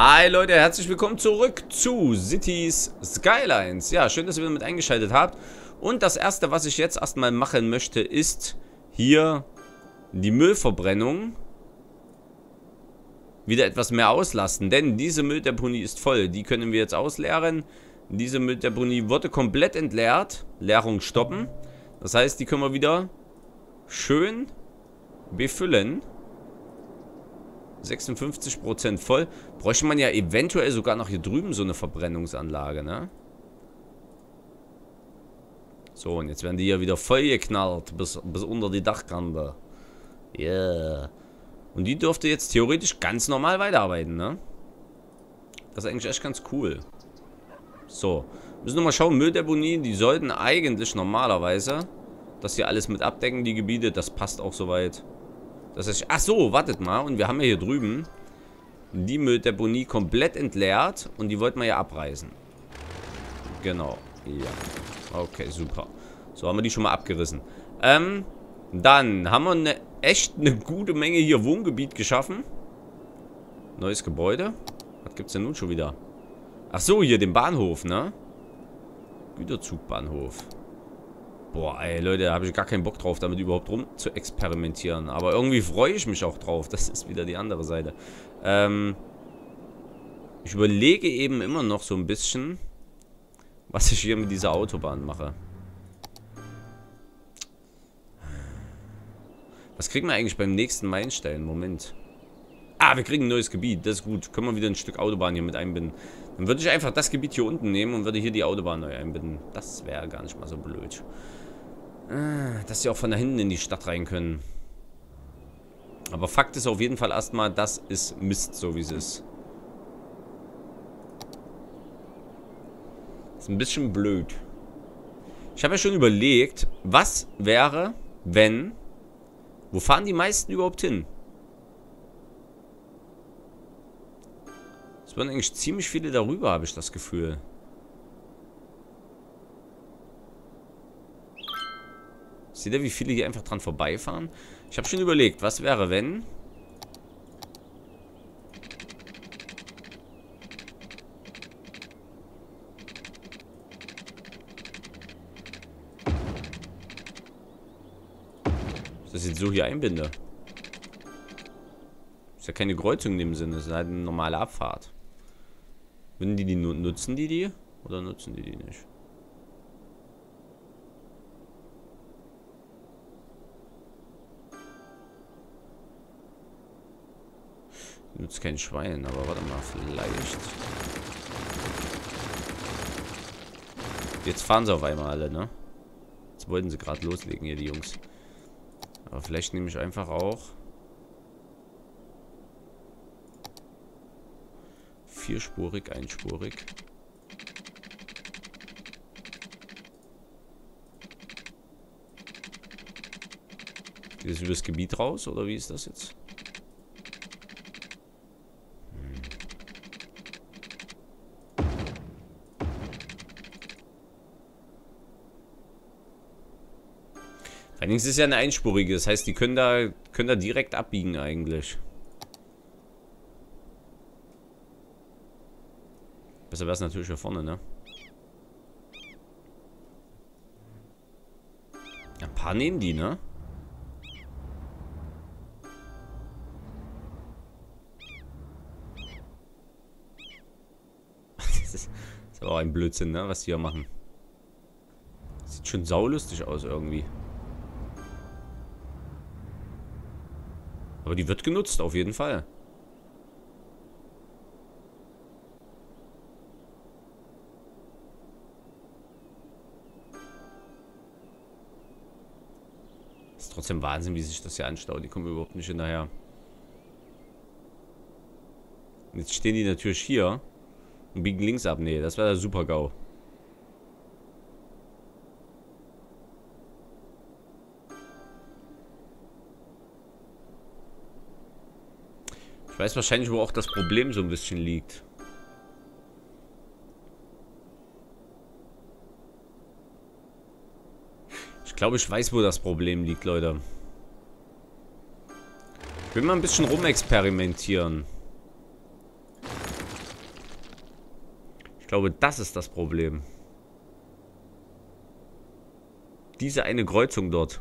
Hi Leute, herzlich willkommen zurück zu Cities Skylines. Ja, schön, dass ihr wieder mit eingeschaltet habt. Und das erste, was ich jetzt erstmal machen möchte, ist hier die Müllverbrennung wieder etwas mehr auslasten. Denn diese Mülldeponie ist voll. Die können wir jetzt ausleeren. Diese Mülldeponie wurde komplett entleert. Leerung stoppen. Das heißt, die können wir wieder schön befüllen. 56% voll. Bräuchte man ja eventuell sogar noch hier drüben so eine Verbrennungsanlage, ne? So, und jetzt werden die hier wieder voll geknallt. Bis, bis unter die Dachkante. Yeah. Und die dürfte jetzt theoretisch ganz normal weiterarbeiten, ne? Das ist eigentlich echt ganz cool. So. Müssen wir mal schauen, Mülldeponien, die sollten eigentlich normalerweise das hier alles mit abdecken, die Gebiete. Das passt auch soweit. Das ist, ach so, wartet mal. Und wir haben ja hier drüben die Mülldeponie komplett entleert. Und die wollten wir ja abreißen. Genau. Ja. Okay, super. So, haben wir die schon mal abgerissen. Ähm, dann haben wir eine, echt eine gute Menge hier Wohngebiet geschaffen. Neues Gebäude. Was gibt es denn nun schon wieder? Ach so, hier den Bahnhof, ne? Güterzugbahnhof. Boah, ey, Leute, da habe ich gar keinen Bock drauf, damit überhaupt rum zu experimentieren. Aber irgendwie freue ich mich auch drauf. Das ist wieder die andere Seite. Ähm, ich überlege eben immer noch so ein bisschen, was ich hier mit dieser Autobahn mache. Was kriegen wir eigentlich beim nächsten Meilenstein? Moment. Ah, wir kriegen ein neues Gebiet. Das ist gut. Können wir wieder ein Stück Autobahn hier mit einbinden. Dann würde ich einfach das Gebiet hier unten nehmen und würde hier die Autobahn neu einbinden. Das wäre gar nicht mal so blöd. Ah, dass sie auch von da hinten in die Stadt rein können. Aber Fakt ist auf jeden Fall erstmal, das ist Mist, so wie es ist. Ist ein bisschen blöd. Ich habe ja schon überlegt, was wäre, wenn... Wo fahren die meisten überhaupt hin? Es waren eigentlich ziemlich viele darüber, habe ich das Gefühl. Seht ihr, wie viele hier einfach dran vorbeifahren? Ich habe schon überlegt, was wäre, wenn... Das jetzt so hier einbinde. Ist ja keine Kreuzung in dem Sinne, das ist halt eine normale Abfahrt. Wenn die die nutzen die die? Oder nutzen die die nicht? Nutzt kein Schwein, aber warte mal, vielleicht. Jetzt fahren sie auf einmal alle, ne? Jetzt wollten sie gerade loslegen hier, die Jungs. Aber vielleicht nehme ich einfach auch. Vierspurig, einspurig. Geht das über das Gebiet raus, oder wie ist das jetzt? Allerdings ist ja eine einspurige, das heißt, die können da, können da direkt abbiegen eigentlich. Besser wäre es natürlich hier vorne, ne? Ein paar nehmen die, ne? das ist, das ist aber auch ein Blödsinn, ne? Was die hier machen. Sieht schon saulustig aus irgendwie. Aber die wird genutzt, auf jeden Fall. Ist trotzdem Wahnsinn, wie sich das hier anstaut. Die kommen überhaupt nicht hinterher. Jetzt stehen die natürlich hier und biegen links ab. Nee, das wäre der Super-GAU. Ich weiß wahrscheinlich, wo auch das Problem so ein bisschen liegt. Ich glaube, ich weiß, wo das Problem liegt, Leute. Ich will mal ein bisschen rumexperimentieren. glaube, das ist das Problem. Diese eine Kreuzung dort.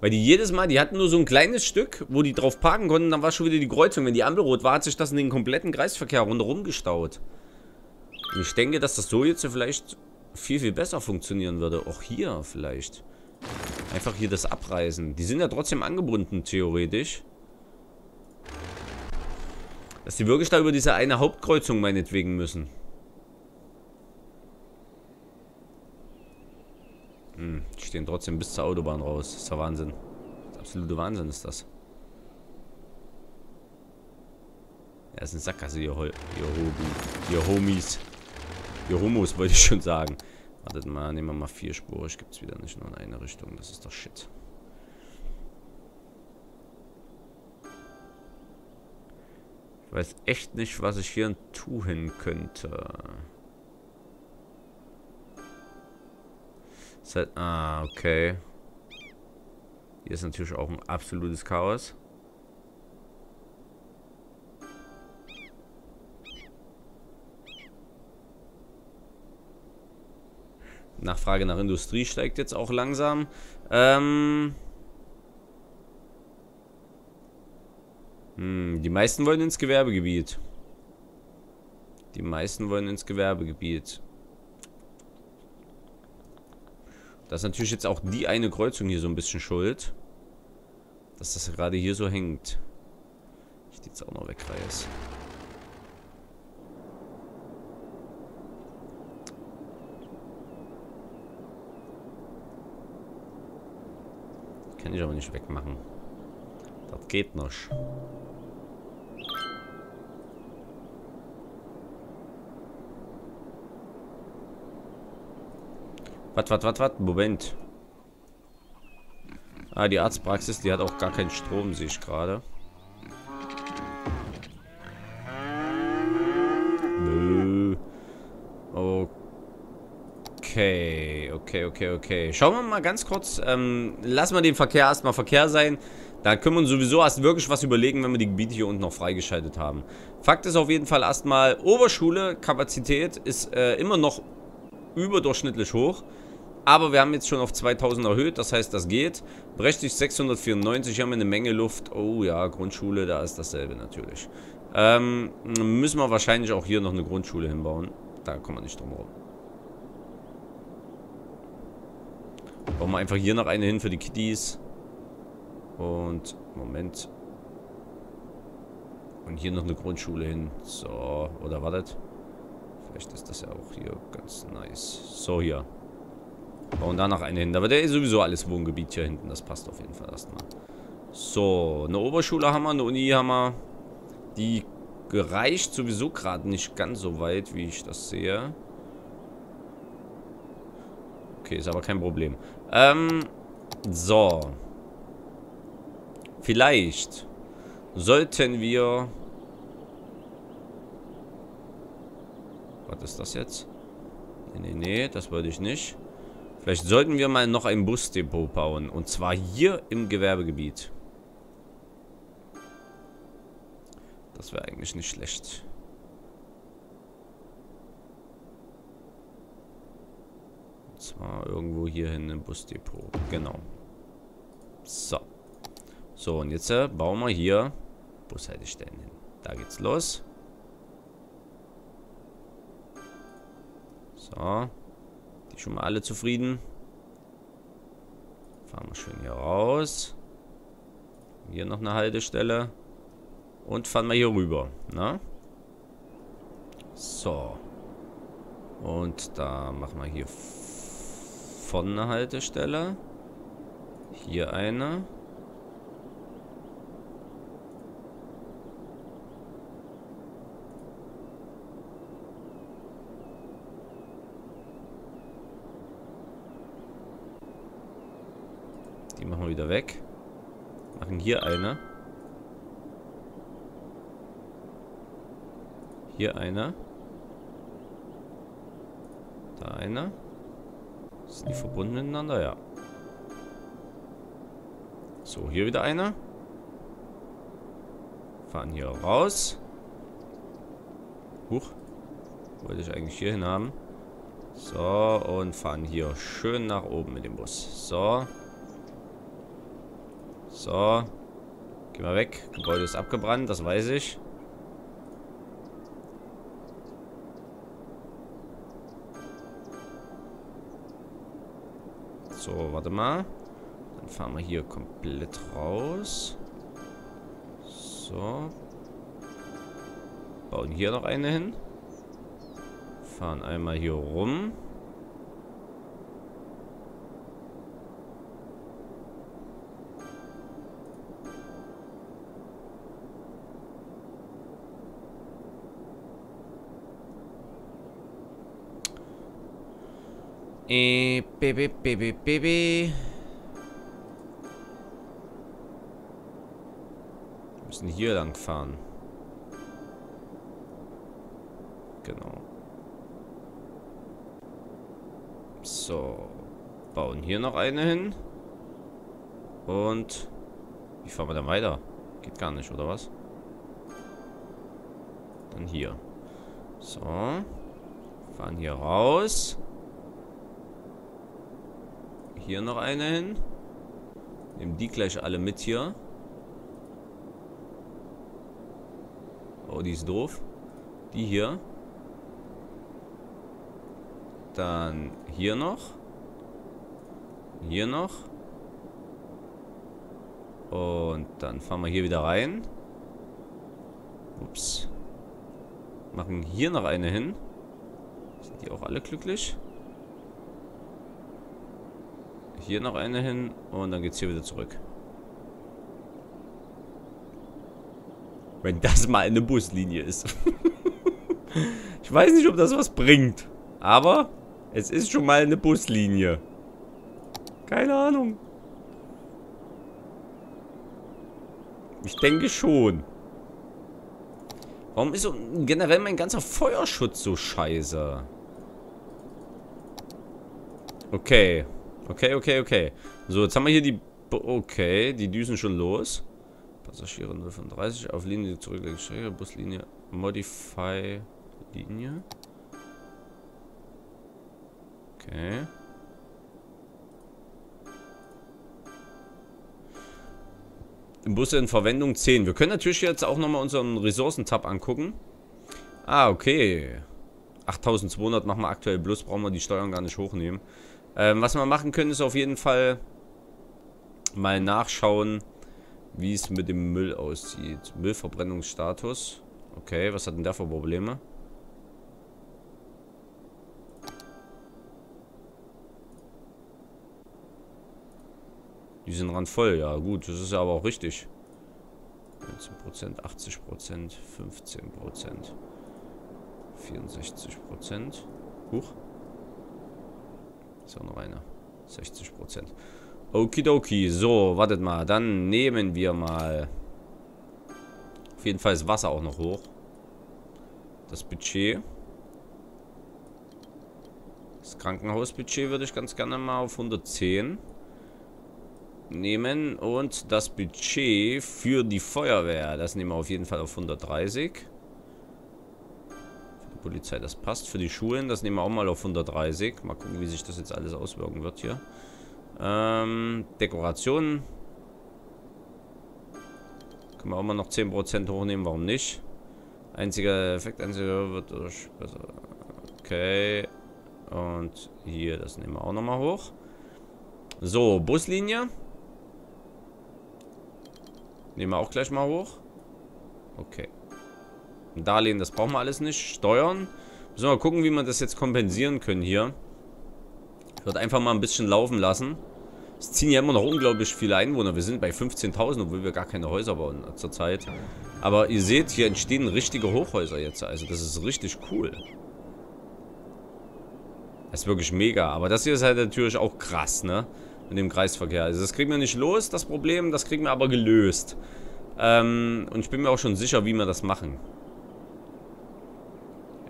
Weil die jedes Mal, die hatten nur so ein kleines Stück, wo die drauf parken konnten, dann war schon wieder die Kreuzung. Wenn die Ampel rot war, hat sich das in den kompletten Kreisverkehr rundherum gestaut. Und ich denke, dass das so jetzt vielleicht viel, viel besser funktionieren würde. Auch hier vielleicht. Einfach hier das abreißen. Die sind ja trotzdem angebunden, theoretisch. Dass die wirklich da über diese eine Hauptkreuzung meinetwegen müssen. Hm, die stehen trotzdem bis zur Autobahn raus. Das ist der Wahnsinn. Das absolute Wahnsinn ist das. Ja, das ist eine Sackgasse, ihr, ihr, ihr Homies. Ihr Homos, wollte ich schon sagen. Wartet mal, nehmen wir mal vier vierspurig. Gibt es wieder nicht nur in eine Richtung. Das ist doch Shit. Ich weiß echt nicht, was ich hier tun könnte. Halt, ah, okay. Hier ist natürlich auch ein absolutes Chaos. Nachfrage nach Industrie steigt jetzt auch langsam. Ähm hm, die meisten wollen ins Gewerbegebiet. Die meisten wollen ins Gewerbegebiet. Das ist natürlich jetzt auch die eine Kreuzung hier so ein bisschen schuld. Dass das gerade hier so hängt. Ich die jetzt auch noch wegreiß. Kann ich aber nicht wegmachen. Das geht nicht. Was, was, was, was? Moment. Ah, die Arztpraxis, die hat auch gar keinen Strom, sehe ich gerade. Okay, okay, okay, okay. Schauen wir mal ganz kurz. Ähm, lassen wir den Verkehr erstmal Verkehr sein. Da können wir uns sowieso erst wirklich was überlegen, wenn wir die Gebiete hier unten noch freigeschaltet haben. Fakt ist auf jeden Fall erstmal, Oberschule, Kapazität ist äh, immer noch überdurchschnittlich hoch. Aber wir haben jetzt schon auf 2000 erhöht, das heißt, das geht. Berechtigt 694, haben wir eine Menge Luft. Oh ja, Grundschule, da ist dasselbe natürlich. Ähm, müssen wir wahrscheinlich auch hier noch eine Grundschule hinbauen. Da kommen wir nicht drum herum. Bauen wir einfach hier noch eine hin für die Kiddies. Und, Moment. Und hier noch eine Grundschule hin. So, oder wartet. Vielleicht ist das ja auch hier ganz nice. So, hier. Bauen da noch eine hin. Aber der ist sowieso alles Wohngebiet hier hinten. Das passt auf jeden Fall erstmal. So, eine Oberschule haben wir, eine Uni haben wir. Die gereicht sowieso gerade nicht ganz so weit, wie ich das sehe. Okay, ist aber kein Problem. Ähm, so. Vielleicht sollten wir... Was ist das jetzt? Nee, nee, nee, das wollte ich nicht. Vielleicht sollten wir mal noch ein Busdepot bauen. Und zwar hier im Gewerbegebiet. Das wäre eigentlich nicht schlecht. Und zwar irgendwo hier hin im Busdepot. Genau. So. So, und jetzt äh, bauen wir hier Bushaltestellen hin. Da geht's los. So schon mal alle zufrieden. Fahren wir schön hier raus. Hier noch eine Haltestelle. Und fahren wir hier rüber. Ne? So. Und da machen wir hier vorne eine Haltestelle. Hier eine. Machen wir wieder weg. Machen hier eine. Hier eine. Da eine. Sind die verbunden miteinander? Ja. So, hier wieder eine. Fahren hier raus. Huch. Wollte ich eigentlich hier hin haben. So, und fahren hier schön nach oben mit dem Bus. So. So. Geh mal weg. Gebäude ist abgebrannt, das weiß ich. So, warte mal. Dann fahren wir hier komplett raus. So. Bauen hier noch eine hin. Fahren einmal hier rum. Äh, Baby, Baby, Baby. Wir müssen hier lang fahren. Genau. So. Bauen hier noch eine hin. Und wie fahren wir dann weiter? Geht gar nicht, oder was? Dann hier. So. Fahren hier raus. Hier noch eine hin. Nehmen die gleich alle mit hier. Oh, die ist doof. Die hier. Dann hier noch. Hier noch. Und dann fahren wir hier wieder rein. Ups. Machen hier noch eine hin. Sind die auch alle glücklich? Hier noch eine hin und dann geht's hier wieder zurück. Wenn das mal eine Buslinie ist. ich weiß nicht, ob das was bringt. Aber es ist schon mal eine Buslinie. Keine Ahnung. Ich denke schon. Warum ist so generell mein ganzer Feuerschutz so scheiße? Okay. Okay, okay, okay. So, jetzt haben wir hier die... Okay, die düsen schon los. Passagiere 035 auf Linie zurücklegen. Strecke, Buslinie. Modify Linie. Okay. Busse in Verwendung 10. Wir können natürlich jetzt auch nochmal unseren Ressourcentab angucken. Ah, okay. 8200 machen wir aktuell bloß, brauchen wir die Steuern gar nicht hochnehmen. Ähm, was wir machen können, ist auf jeden Fall mal nachschauen, wie es mit dem Müll aussieht. Müllverbrennungsstatus. Okay, was hat denn der für Probleme? Die sind randvoll, ja gut, das ist ja aber auch richtig. 19%, 80%, 15%, 64%. Huch. Ist auch noch einer. 60 Prozent. Okidoki. So, wartet mal. Dann nehmen wir mal. Auf jeden Fall ist Wasser auch noch hoch. Das Budget. Das Krankenhausbudget würde ich ganz gerne mal auf 110 nehmen. Und das Budget für die Feuerwehr, das nehmen wir auf jeden Fall auf 130. Polizei, das passt. Für die Schulen, das nehmen wir auch mal auf 130. Mal gucken, wie sich das jetzt alles auswirken wird hier. Ähm, Dekorationen. Können wir auch mal noch 10% hochnehmen, warum nicht? Einziger Effekt, einziger wird durch besser. Okay. Und hier, das nehmen wir auch nochmal hoch. So, Buslinie. Nehmen wir auch gleich mal hoch. Okay. Darlehen, das brauchen wir alles nicht. Steuern. Müssen wir mal gucken, wie wir das jetzt kompensieren können hier. Ich würde einfach mal ein bisschen laufen lassen. Es ziehen ja immer noch unglaublich viele Einwohner. Wir sind bei 15.000, obwohl wir gar keine Häuser bauen zurzeit. Aber ihr seht, hier entstehen richtige Hochhäuser jetzt. Also das ist richtig cool. Das ist wirklich mega. Aber das hier ist halt natürlich auch krass, ne? Mit dem Kreisverkehr. Also das kriegen wir nicht los, das Problem. Das kriegen wir aber gelöst. Ähm, und ich bin mir auch schon sicher, wie wir das machen.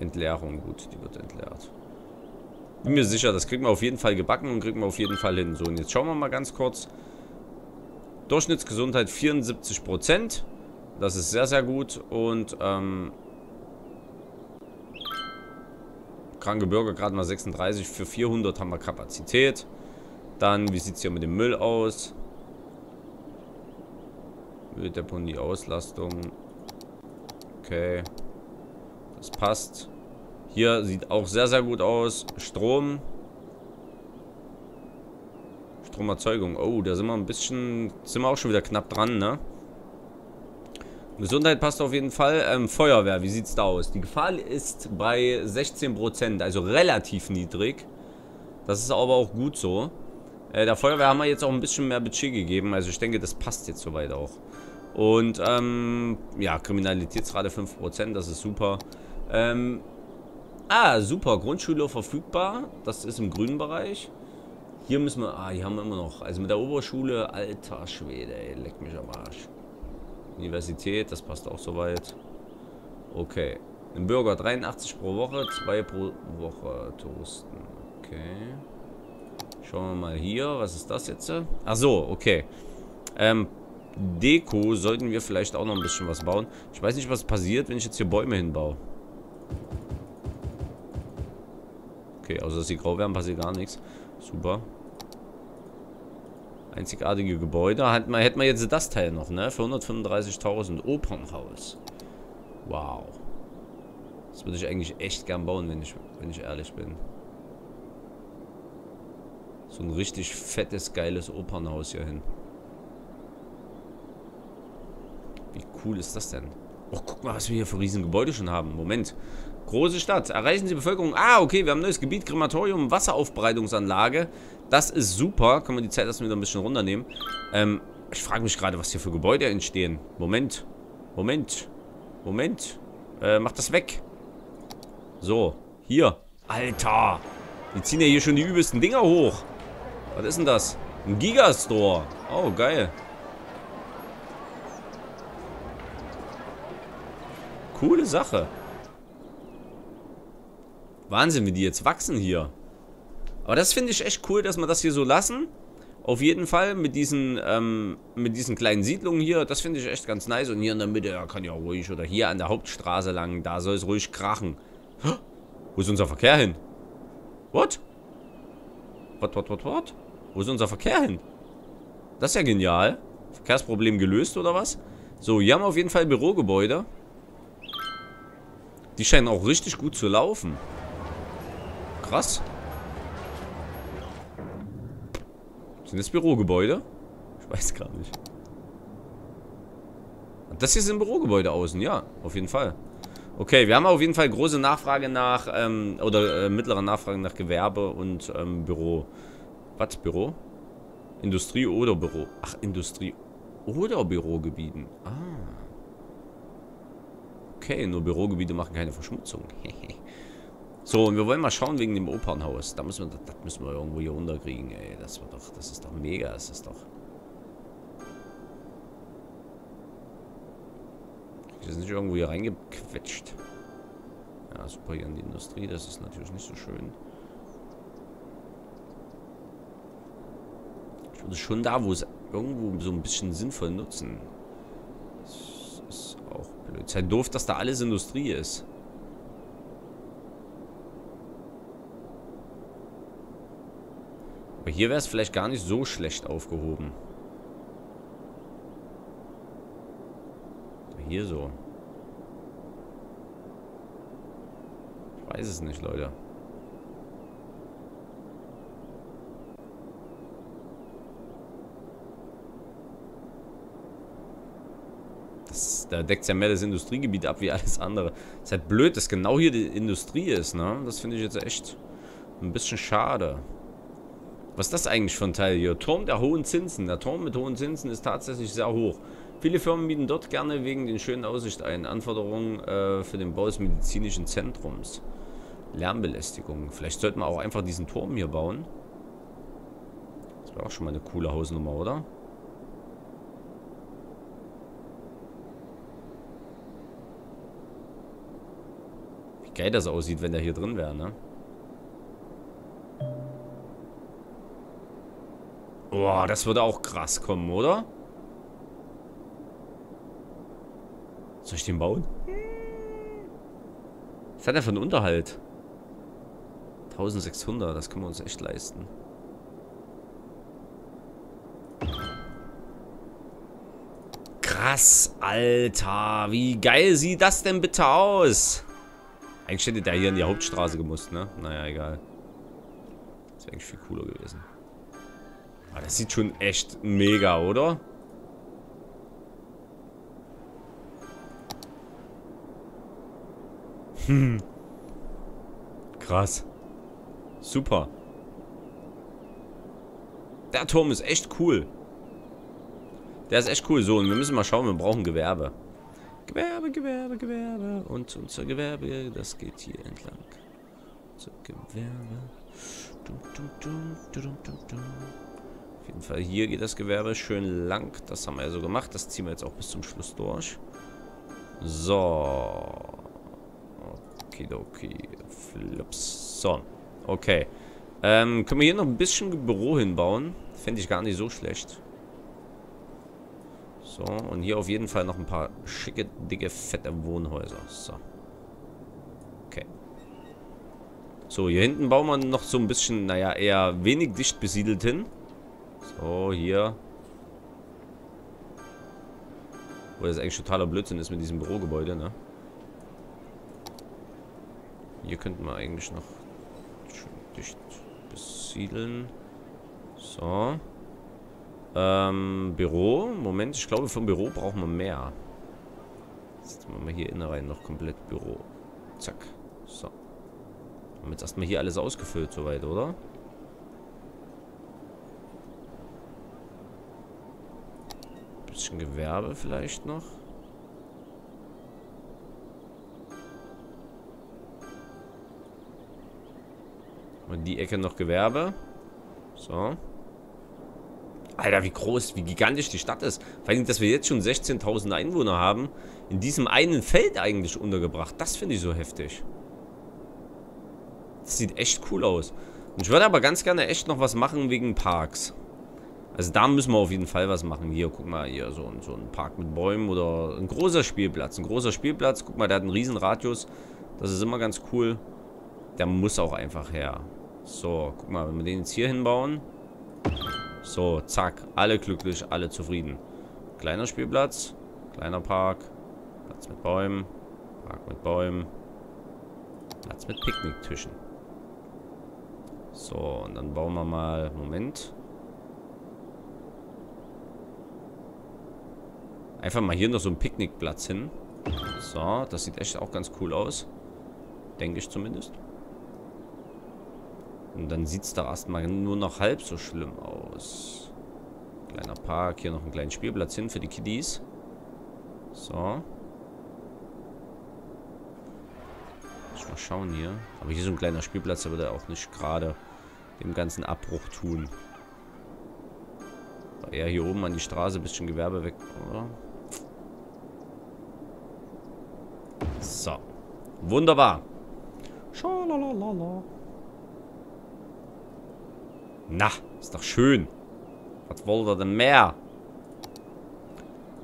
Entleerung, gut, die wird entleert. Bin mir sicher, das kriegen wir auf jeden Fall gebacken und kriegen wir auf jeden Fall hin. So, und jetzt schauen wir mal ganz kurz. Durchschnittsgesundheit 74%. Das ist sehr, sehr gut. Und, ähm... Kranke Bürger gerade mal 36. Für 400 haben wir Kapazität. Dann, wie sieht es hier mit dem Müll aus? Mülldeponie, Auslastung. Okay. Das passt. Hier sieht auch sehr, sehr gut aus. Strom. Stromerzeugung. Oh, da sind wir ein bisschen... Sind wir auch schon wieder knapp dran, ne? Gesundheit passt auf jeden Fall. Ähm, Feuerwehr, wie sieht's da aus? Die Gefahr ist bei 16%, also relativ niedrig. Das ist aber auch gut so. Äh, der Feuerwehr haben wir jetzt auch ein bisschen mehr Budget gegeben. Also ich denke, das passt jetzt soweit auch. Und, ähm, ja, Kriminalitätsrate 5%, das ist super. Ähm, ah, super, Grundschule verfügbar. Das ist im grünen Bereich. Hier müssen wir, ah, hier haben wir immer noch, also mit der Oberschule, alter Schwede, ey, leck mich am Arsch. Universität, das passt auch soweit. Okay. Ein Bürger 83 pro Woche, 2 pro Woche toasten. Okay. Schauen wir mal hier, was ist das jetzt? Ach so, okay. Ähm, Deko sollten wir vielleicht auch noch ein bisschen was bauen. Ich weiß nicht, was passiert, wenn ich jetzt hier Bäume hinbaue. Okay, außer dass sie grau werden, passiert gar nichts. Super. Einzigartige Gebäude. Hat man, hätten wir jetzt das Teil noch, ne? Für 135.000 Opernhaus. Wow. Das würde ich eigentlich echt gern bauen, wenn ich, wenn ich ehrlich bin. So ein richtig fettes, geiles Opernhaus hier hin. Wie cool ist das denn? Oh, guck mal, was wir hier für riesen Gebäude schon haben. Moment. Große Stadt. Erreichen Sie Bevölkerung. Ah, okay, wir haben ein neues Gebiet. Krematorium, Wasseraufbereitungsanlage. Das ist super. Können wir die Zeit erstmal wieder ein bisschen runternehmen. Ähm, ich frage mich gerade, was hier für Gebäude entstehen. Moment. Moment. Moment. Äh, mach das weg. So. Hier. Alter. Die ziehen ja hier schon die übelsten Dinger hoch. Was ist denn das? Ein Gigastore. Oh, geil. Coole Sache. Wahnsinn, wie die jetzt wachsen hier. Aber das finde ich echt cool, dass wir das hier so lassen. Auf jeden Fall mit diesen, ähm, mit diesen kleinen Siedlungen hier. Das finde ich echt ganz nice. Und hier in der Mitte, ja, kann ja ruhig. Oder hier an der Hauptstraße lang, da soll es ruhig krachen. Wo ist unser Verkehr hin? What? What, what, what, what? Wo ist unser Verkehr hin? Das ist ja genial. Verkehrsproblem gelöst, oder was? So, hier haben wir auf jeden Fall Bürogebäude. Die scheinen auch richtig gut zu laufen. Krass. Sind das Bürogebäude? Ich weiß gar nicht. Das hier sind Bürogebäude außen, ja, auf jeden Fall. Okay, wir haben auf jeden Fall große Nachfrage nach, ähm, oder äh, mittlere Nachfrage nach Gewerbe und ähm, Büro. Was, Büro? Industrie oder Büro? Ach, Industrie oder Bürogebieten. Ah. Okay, nur Bürogebiete machen keine Verschmutzung. so, und wir wollen mal schauen wegen dem Opernhaus. Da müssen wir, das müssen wir irgendwo hier runterkriegen, ey. Das wird doch, das ist doch mega, das ist doch. Wir sind nicht irgendwo hier reingequetscht. Ja, super hier in die Industrie, das ist natürlich nicht so schön. Ich würde schon da, wo es irgendwo so ein bisschen sinnvoll nutzen. Ist halt doof, dass da alles Industrie ist. Aber hier wäre es vielleicht gar nicht so schlecht aufgehoben. Hier so. Ich weiß es nicht, Leute. Da deckt es ja mehr das Industriegebiet ab wie alles andere. Ist halt blöd, dass genau hier die Industrie ist, ne? Das finde ich jetzt echt ein bisschen schade. Was ist das eigentlich für ein Teil hier? Turm der hohen Zinsen. Der Turm mit hohen Zinsen ist tatsächlich sehr hoch. Viele Firmen mieten dort gerne wegen den schönen Aussicht ein. Anforderungen äh, für den Bau des medizinischen Zentrums. Lärmbelästigung. Vielleicht sollten wir auch einfach diesen Turm hier bauen. Das wäre auch schon mal eine coole Hausnummer, oder? Geil das aussieht, wenn der hier drin wäre, ne? Boah, das würde auch krass kommen, oder? Soll ich den bauen? Was hat er für einen Unterhalt? 1600, das können wir uns echt leisten. Krass, Alter. Wie geil sieht das denn bitte aus? Eigentlich hätte der hier in die Hauptstraße gemusst, ne? Naja, egal. Das wäre eigentlich viel cooler gewesen. Aber das sieht schon echt mega, oder? Hm. Krass. Super. Der Turm ist echt cool. Der ist echt cool. So, und wir müssen mal schauen, wir brauchen Gewerbe. Gewerbe, Gewerbe, Gewerbe. Und unser Gewerbe, das geht hier entlang. Unser Gewerbe. Auf jeden Fall hier geht das Gewerbe schön lang. Das haben wir ja so gemacht. Das ziehen wir jetzt auch bis zum Schluss durch. So. Okidoki. Flips. So. Okay. Ähm, können wir hier noch ein bisschen Büro hinbauen? Fände ich gar nicht so schlecht. So, und hier auf jeden Fall noch ein paar schicke, dicke, fette Wohnhäuser. So. Okay. So, hier hinten bauen wir noch so ein bisschen, naja, eher wenig dicht besiedelt hin. So, hier. Wo das eigentlich totaler Blödsinn ist mit diesem Bürogebäude, ne? Hier könnten wir eigentlich noch dicht besiedeln. So. Ähm, Büro. Moment, ich glaube, vom Büro brauchen wir mehr. Jetzt machen wir hier innen rein noch komplett Büro. Zack. So. Haben jetzt erstmal hier alles ausgefüllt soweit, oder? Bisschen Gewerbe vielleicht noch. Und die Ecke noch Gewerbe. So. Alter, wie groß, wie gigantisch die Stadt ist. Vor allem, dass wir jetzt schon 16.000 Einwohner haben. In diesem einen Feld eigentlich untergebracht. Das finde ich so heftig. Das sieht echt cool aus. Und ich würde aber ganz gerne echt noch was machen wegen Parks. Also da müssen wir auf jeden Fall was machen. Hier, guck mal, hier so, so ein Park mit Bäumen oder ein großer Spielplatz. Ein großer Spielplatz. Guck mal, der hat einen riesen Radius. Das ist immer ganz cool. Der muss auch einfach her. So, guck mal, wenn wir den jetzt hier hinbauen. So, zack. Alle glücklich, alle zufrieden. Kleiner Spielplatz. Kleiner Park. Platz mit Bäumen. Park mit Bäumen. Platz mit Picknicktischen. So, und dann bauen wir mal... Moment. Einfach mal hier noch so einen Picknickplatz hin. So, das sieht echt auch ganz cool aus. Denke ich zumindest. Und dann sieht es da erstmal nur noch halb so schlimm aus. Kleiner Park, hier noch einen kleinen Spielplatz hin für die Kiddies. So. Muss mal schauen hier. Aber hier so ein kleiner Spielplatz, der würde auch nicht gerade dem ganzen Abbruch tun. Eher hier oben an die Straße, ein bisschen Gewerbe weg, oder? So. Wunderbar. Schalalala. Na, ist doch schön. Was wollt ihr denn mehr?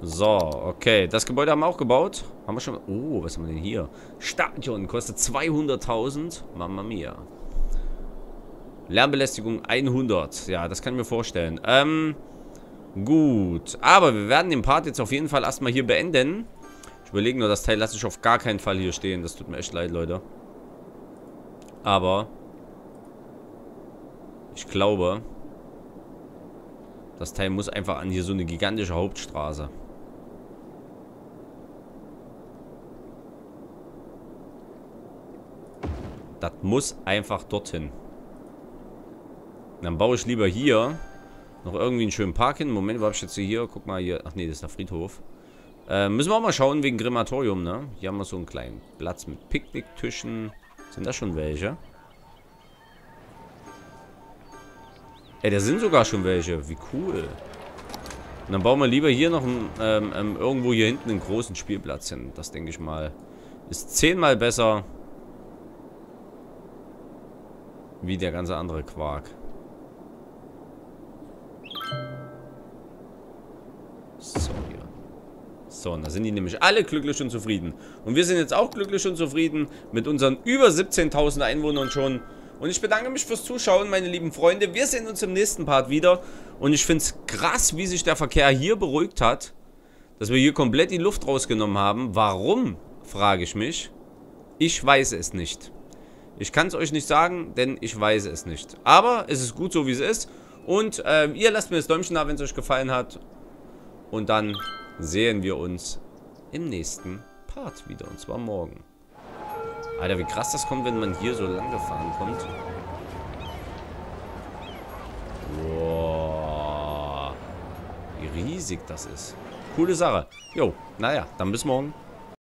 So, okay. Das Gebäude haben wir auch gebaut. Haben wir schon... Oh, was haben wir denn hier? Stadion kostet 200.000. Mama mia. Lärmbelästigung 100. Ja, das kann ich mir vorstellen. Ähm, gut. Aber wir werden den Part jetzt auf jeden Fall erstmal hier beenden. Ich überlege nur, das Teil lasse ich auf gar keinen Fall hier stehen. Das tut mir echt leid, Leute. Aber ich glaube, das Teil muss einfach an hier so eine gigantische Hauptstraße. Das muss einfach dorthin. Dann baue ich lieber hier noch irgendwie einen schönen Park hin. Moment, wo habe ich jetzt hier? Guck mal hier. Ach nee, das ist der Friedhof. Äh, müssen wir auch mal schauen wegen Krematorium, ne? Hier haben wir so einen kleinen Platz mit Picknicktischen. Sind da schon welche? Ey, da sind sogar schon welche. Wie cool. Und dann bauen wir lieber hier noch ähm, ähm, irgendwo hier hinten einen großen Spielplatz hin. Das denke ich mal. Ist zehnmal besser. Wie der ganze andere Quark. So, hier. Investoren. Da sind die nämlich alle glücklich und zufrieden. Und wir sind jetzt auch glücklich und zufrieden mit unseren über 17.000 Einwohnern schon. Und ich bedanke mich fürs Zuschauen, meine lieben Freunde. Wir sehen uns im nächsten Part wieder. Und ich finde es krass, wie sich der Verkehr hier beruhigt hat. Dass wir hier komplett die Luft rausgenommen haben. Warum, frage ich mich. Ich weiß es nicht. Ich kann es euch nicht sagen, denn ich weiß es nicht. Aber es ist gut so, wie es ist. Und äh, ihr lasst mir das Däumchen da, wenn es euch gefallen hat. Und dann sehen wir uns im nächsten Part wieder. Und zwar morgen. Alter, wie krass das kommt, wenn man hier so lang gefahren kommt. Wow. Wie riesig das ist. Coole Sache. Jo, naja, dann bis morgen.